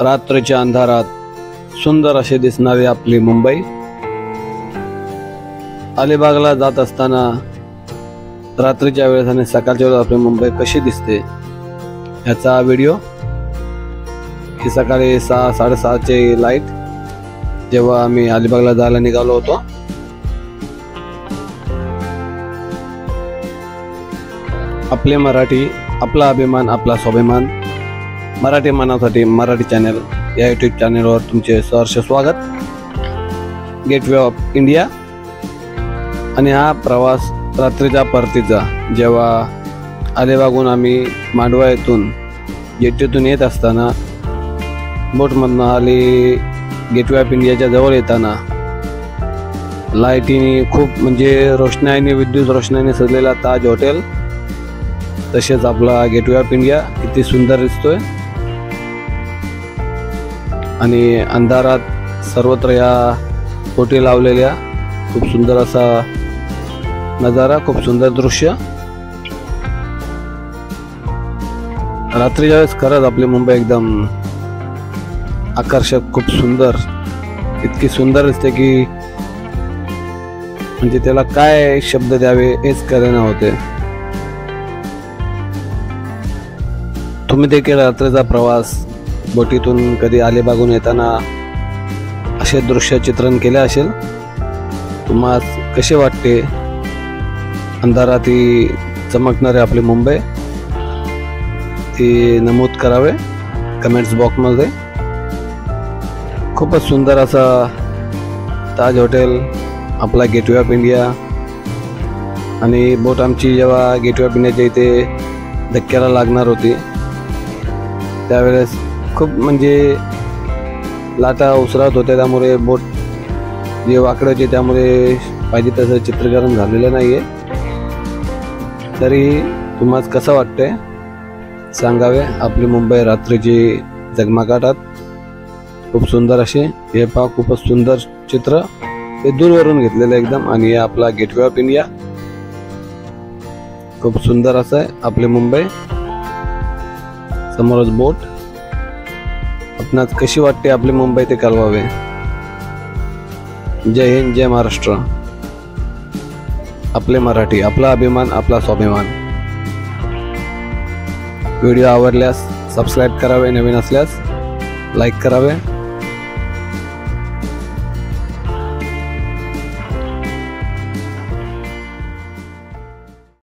रात्रीच्या अंधारात सुंदर असे दिसणारी आपली मुंबई. अलिबागला जात असताना रात्रीच्या वेळेस आणि सकाळच्या वेळेस आपली मुंबई कशी दिसते ह्याचा व्हिडिओ ही सकाळी सहा साडेसहाचे लाइट जेव्हा आम्ही अलिबागला जायला निघालो होतो. आपले मराठी आपला अभिमान आपला स्वाभिमान. मराठी मानासाठी मराठी चॅनल या यूट्यूब चॅनलवर तुमचे सहर्ष स्वागत. गेटवे ऑफ इंडिया आणि हा प्रवास रात्रीचा परतीचा जेव्हा अलिबागून आम्ही मांडवा येथून जेटीतून येत असताना बोटमधनं आली गेटवे ऑफ इंडियाच्या जवळ येताना लाईटीने खूप म्हणजे रोषणाईने विद्युत रोषणाईने सजलेला ताज हॉटेल तसेच आपला गेटवे ऑफ इंडिया किती सुंदर दिसतोय. आणि अंधारात सर्वत्र या कोटी लावलेल्या खूप सुंदर असा नजारा खूप सुंदर दृश्य. रात्रीच्या वेळेस खरंच आपली मुंबई एकदम आकर्षक खूप सुंदर इतकी सुंदर दिसते की म्हणजे त्याला काय शब्द द्यावे हेच करेना होते. तुम्ही देखील रात्रीचा प्रवास बोटीतून कधी आलेबागून येताना असे दृश्य चित्रण केले असेल तुम्हाला कसे वाटते? अंधारात ती चमकणारे आपली मुंबई ती नमूद करावे कमेंट्स बॉक्समध्ये. खूपच सुंदर असा ताज हॉटेल आपला गेटवे ऑफ इंडिया आणि बोट आमची जेव्हा गेटवे ऑफ इंडियाच्या इथे धक्क्याला लागणार होती त्यावेळेस खूप म्हणजे लाटा उसरात होत्या त्यामुळे बोट जे वाकडं जे त्यामुळे पाहिजे तसं चित्रीकरण झालेलं नाही आहे तरी तुम्हाला कसं वाटतंय? सांगावे आपली मुंबई रात्रीची जगमगाटात खूप सुंदर असे हे पहा खूपच सुंदर चित्र. हे दूरवरून घेतलेलं आहे एकदम आणि हे आपला गेटवे ऑफ इंडिया खूप सुंदर असं आहे आपली मुंबई. समोरच बोट. आपणास कशी वाटते आपली मुंबई ते कळवावे जय हिंद जय महाराष्ट्र. आपले मराठी आपला अभिमान आपला स्वाभिमान. व्हिडिओ आवडल्यास सबस्क्राईब करावे नवीन असल्यास लाईक करावे.